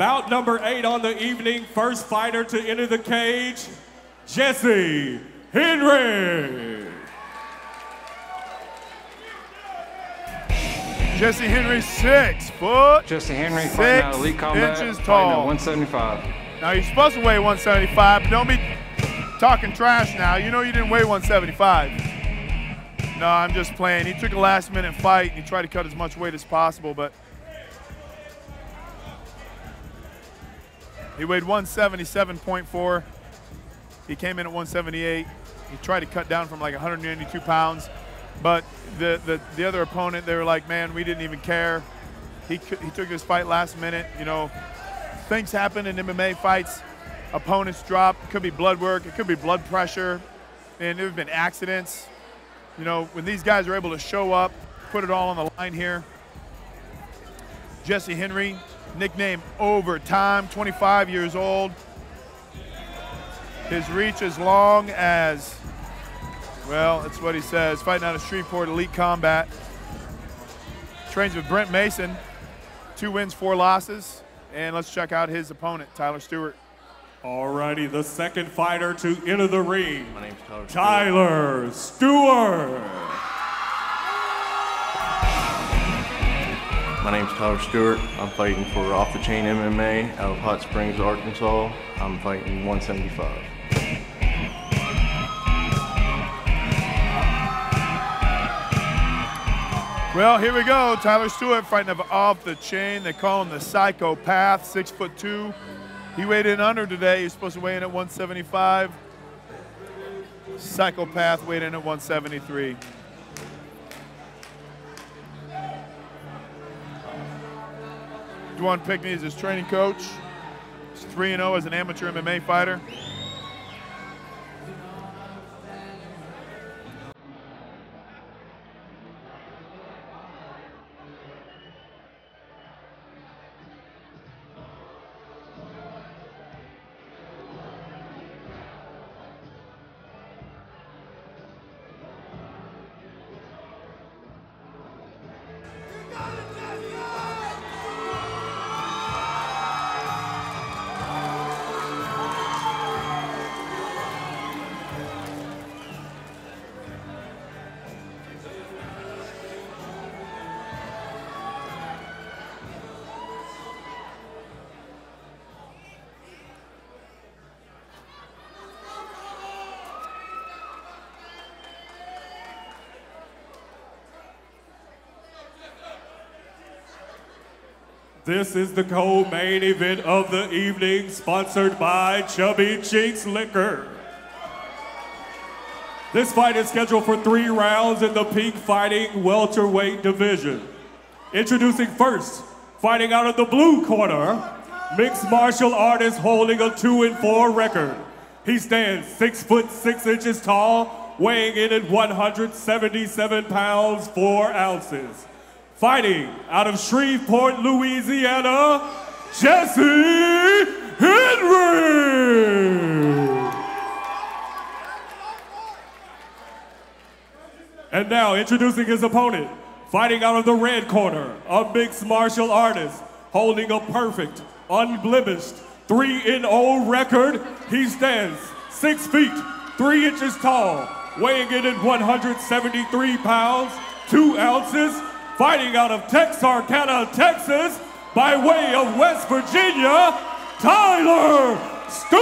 Bout number eight on the evening, first fighter to enter the cage, Jessie Henry. Jessie Henry, six foot. Jessie Henry six fighting out Elite Combat, inches tall. 175. Now you're supposed to weigh 175, but don't be talking trash now. You know you didn't weigh 175. No, I'm just playing. He took a last minute fight and he tried to cut as much weight as possible, but he weighed 177.4. He came in at 178. He tried to cut down from like 192 pounds, but the, the, the other opponent, they were like, man, we didn't even care. He, he took this fight last minute. You know, things happen in MMA fights. Opponents drop. It could be blood work. It could be blood pressure. And there have been accidents. You know, when these guys are able to show up, put it all on the line here. Jessie Henry, nickname Overtime, 25 years old. His reach as long as, well, that's what he says, fighting out of Shreveport Elite Combat. Trains with Brent Mason, two wins, four losses. And let's check out his opponent, Tyler Stewart. Alrighty, the second fighter to enter the ring, My name's Tyler. Stewart. Tyler Stewart. My name's Tyler Stewart. I'm fighting for Off the Chain MMA out of Hot Springs, Arkansas. I'm fighting 175. Well, here we go. Tyler Stewart fighting of off the chain. They call him the psychopath, six foot two. He weighed in under today. He's supposed to weigh in at 175. Psychopath weighed in at 173. Duan Pickney is his training coach. He's 3 0 as an amateur MMA fighter. This is the co-main event of the evening, sponsored by Chubby Cheeks Liquor. This fight is scheduled for three rounds in the peak fighting welterweight division. Introducing first, fighting out of the blue corner, mixed martial artist holding a two and four record. He stands six foot six inches tall, weighing in at 177 pounds, four ounces. Fighting out of Shreveport, Louisiana, Jessie Henry! And now introducing his opponent, fighting out of the red corner, a mixed martial artist holding a perfect, unblemished 3 0 record. He stands 6 feet, 3 inches tall, weighing in at 173 pounds, 2 ounces, fighting out of Texarkana, Texas, by way of West Virginia, Tyler Stewart!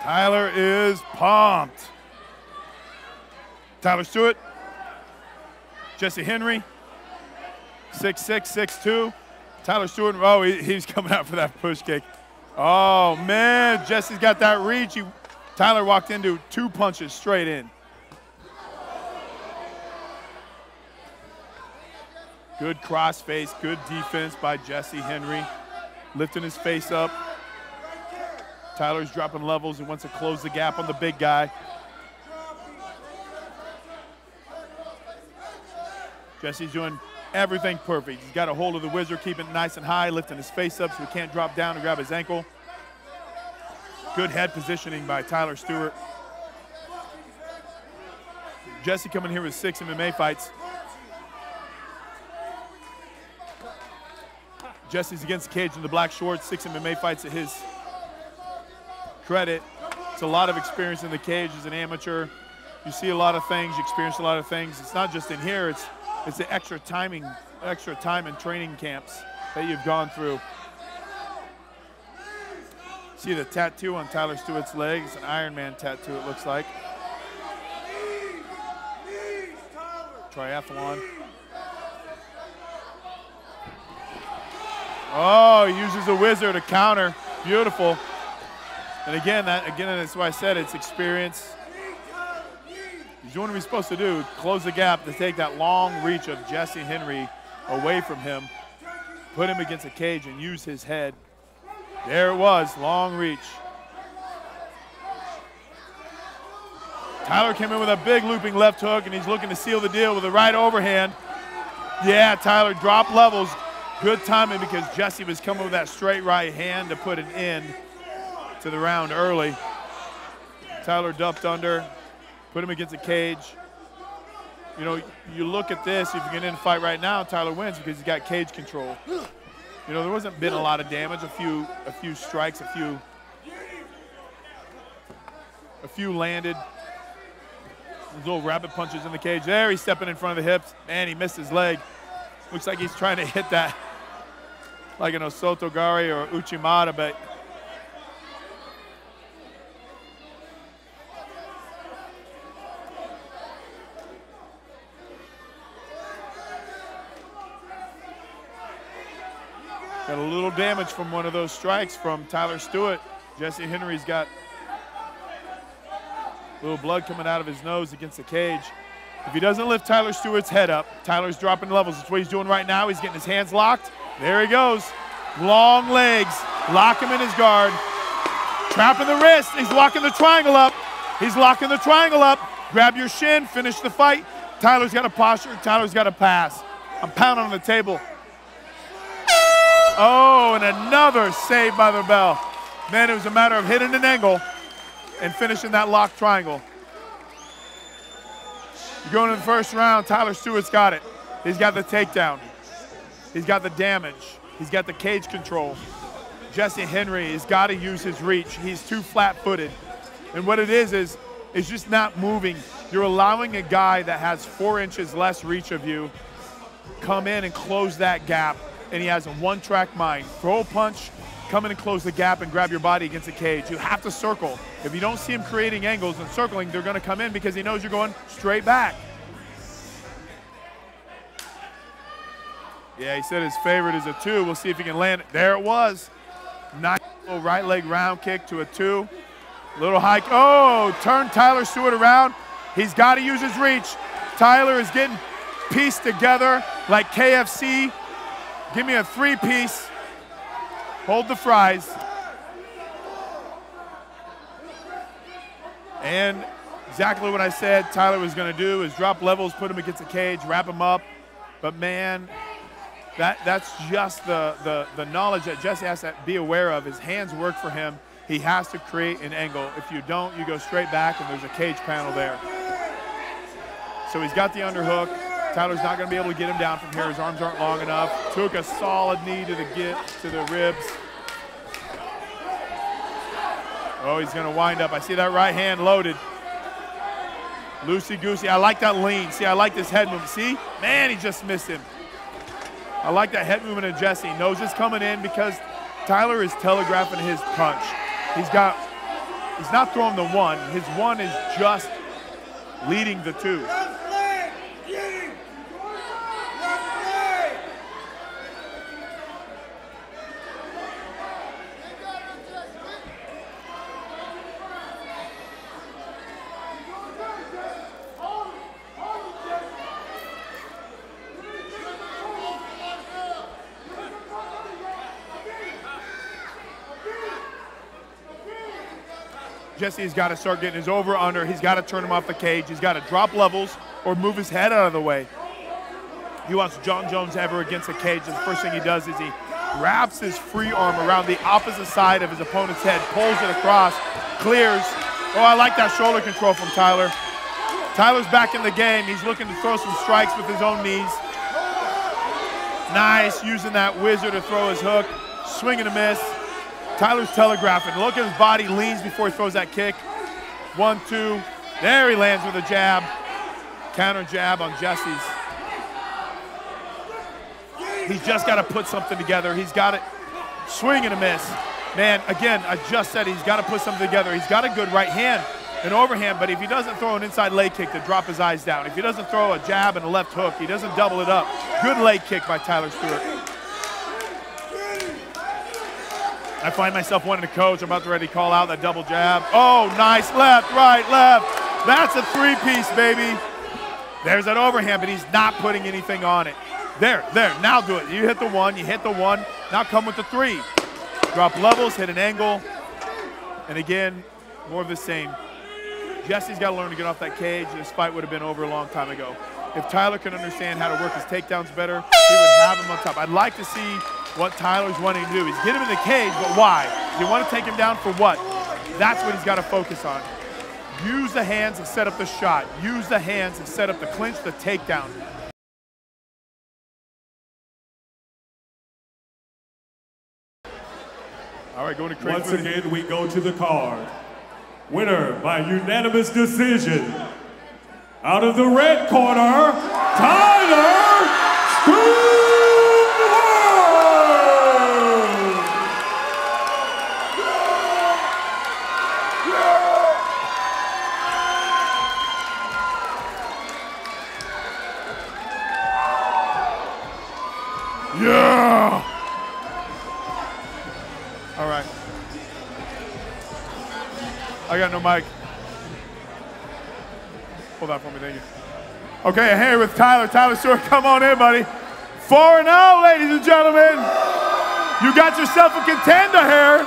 Tyler is pumped. Tyler Stewart, Jessie Henry, 6'6, 6'2. Tyler Stewart, oh, he, he's coming out for that push kick. Oh, man, Jessie's got that reach. He, Tyler walked into two punches straight in. Good cross face, good defense by Jessie Henry, lifting his face up. Tyler's dropping levels and wants to close the gap on the big guy. Jessie's doing everything perfect. He's got a hold of the whizzer, keeping it nice and high, lifting his face up so he can't drop down and grab his ankle. Good head positioning by Tyler Stewart. Jessie coming here with six MMA fights. Jessie's against the cage in the black shorts, six MMA fights at his credit. It's a lot of experience in the cage as an amateur. You see a lot of things, you experience a lot of things. It's not just in here, it's it's the extra timing, extra time in training camps that you've gone through. See the tattoo on Tyler Stewart's leg. It's an Iron Man tattoo, it looks like. Triathlon. Oh, he uses a whizzer to counter. Beautiful. And again, that again, that's why I said it's experience. Doing what he's supposed to do, close the gap to take that long reach of Jessie Henry away from him, put him against a cage and use his head. There it was, long reach. Tyler came in with a big looping left hook, and he's looking to seal the deal with a right overhand. Yeah, Tyler dropped levels. Good timing because Jessie was coming with that straight right hand to put an end to the round early. Tyler ducked under, put him against a cage. You know, you look at this, if you get in a fight right now, Tyler wins because he's got cage control. You know, there wasn't been a lot of damage, a few a few strikes, a few a few landed. Those little rabbit punches in the cage. There, he's stepping in front of the hips. Man, he missed his leg. Looks like he's trying to hit that like an Osotogari or Uchimata, but Got a little damage from one of those strikes from Tyler Stewart. Jessie Henry's got a little blood coming out of his nose against the cage. If he doesn't lift Tyler Stewart's head up, Tyler's dropping levels. That's what he's doing right now. He's getting his hands locked. There he goes. Long legs. Lock him in his guard. Trapping the wrist. He's locking the triangle up. He's locking the triangle up. Grab your shin. Finish the fight. Tyler's got a posture. Tyler's got a pass. I'm pounding on the table. Oh, and another save by the bell. Man, it was a matter of hitting an angle and finishing that lock triangle. You're going to the first round. Tyler Stewart's got it. He's got the takedown. He's got the damage. He's got the cage control. Jessie Henry has got to use his reach. He's too flat-footed. And what it is is, is just not moving. You're allowing a guy that has four inches less reach of you come in and close that gap and he has a one-track mind. Throw a punch, come in and close the gap and grab your body against the cage. You have to circle. If you don't see him creating angles and circling, they're going to come in because he knows you're going straight back. Yeah, he said his favorite is a two. We'll see if he can land it. There it was. Nice little right leg round kick to a two. Little hike. Oh, turn Tyler Stewart around. He's got to use his reach. Tyler is getting pieced together like KFC Give me a three piece. Hold the fries. And exactly what I said Tyler was going to do is drop levels, put him against the cage, wrap him up. But man, that, that's just the, the, the knowledge that Jessie has to be aware of. His hands work for him. He has to create an angle. If you don't, you go straight back and there's a cage panel there. So he's got the underhook. Tyler's not going to be able to get him down from here. His arms aren't long enough. Took a solid knee to the get to the ribs. Oh, he's going to wind up. I see that right hand loaded. Loosey goosey. I like that lean. See, I like this head movement. See, man, he just missed him. I like that head movement of Jessie. Knows it's coming in because Tyler is telegraphing his punch. He's got, he's not throwing the one. His one is just leading the two. Jessie's got to start getting his over under. He's got to turn him off the cage. He's got to drop levels or move his head out of the way. He wants Jon Jones ever against the cage. And The first thing he does is he wraps his free arm around the opposite side of his opponent's head, pulls it across, clears. Oh, I like that shoulder control from Tyler. Tyler's back in the game. He's looking to throw some strikes with his own knees. Nice, using that whizzer to throw his hook. Swing and a miss. Tyler's telegraphing. Look at his body, leans before he throws that kick. One, two. There he lands with a jab. Counter jab on Jessie's. He's just got to put something together. He's got it. Swing and a miss. Man, again, I just said he's got to put something together. He's got a good right hand, an overhand, but if he doesn't throw an inside leg kick to drop his eyes down, if he doesn't throw a jab and a left hook, he doesn't double it up. Good leg kick by Tyler Stewart. I find myself wanting to coach. I'm about to ready to call out that double jab. Oh, nice. Left, right, left. That's a three-piece, baby. There's that overhand, but he's not putting anything on it. There, there. Now do it. You hit the one, you hit the one. Now come with the three. Drop levels, hit an angle. And again, more of the same. Jessie's got to learn to get off that cage. This fight would have been over a long time ago. If Tyler could understand how to work his takedowns better, he would have him on top. I'd like to see what Tyler's wanting to do. He's get him in the cage, but why? Does he want to take him down for what? That's what he's got to focus on. Use the hands and set up the shot. Use the hands and set up the clinch, the takedown. All right, going to Craig. Once again, we go to the card. Winner by unanimous decision. Out of the red corner, Tyler Stewart! Yeah! All right. I got no mic. Hold on for me, thank you. Okay, here with Tyler. Tyler Stewart, come on in, buddy. 4 and 0, ladies and gentlemen. You got yourself a contender here.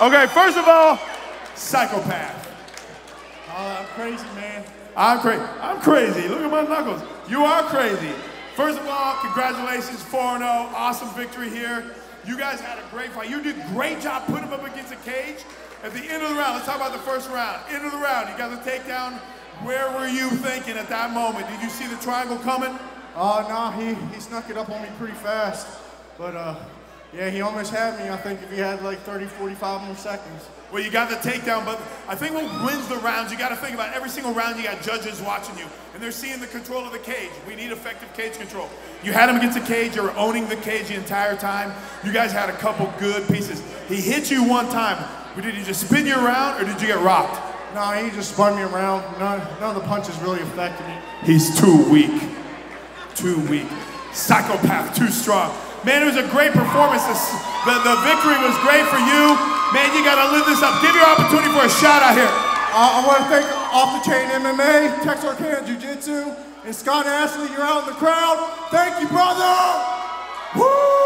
Okay, first of all, psychopath. Oh, I'm crazy, man. I'm crazy. I'm crazy. Look at my knuckles. You are crazy. First of all, congratulations, 4 0. Awesome victory here. You guys had a great fight. You did a great job putting him up against the cage. At the end of the round, let's talk about the first round. End of the round, you got the takedown. Where were you thinking at that moment? Did you see the triangle coming? Oh, no, he, he snuck it up on me pretty fast. But, uh, yeah, he almost had me, I think, if he had like 30, 45 more seconds. Well, you got the takedown, but I think what wins the rounds, you got to think about every single round you got judges watching you, and they're seeing the control of the cage. We need effective cage control. You had him against the cage, you were owning the cage the entire time. You guys had a couple good pieces. He hit you one time. Did he just spin you around, or did you get rocked? No, he just spun me around. None, none of the punches really affected me. He's too weak. Too weak. Psychopath, too strong. Man, it was a great performance. The, the victory was great for you. Man, you got to live this up. Give your opportunity for a shout out here. Uh, I want to thank Off the Chain MMA, Texarkana Jiu Jitsu, and Scott Ashley. You're out in the crowd. Thank you, brother.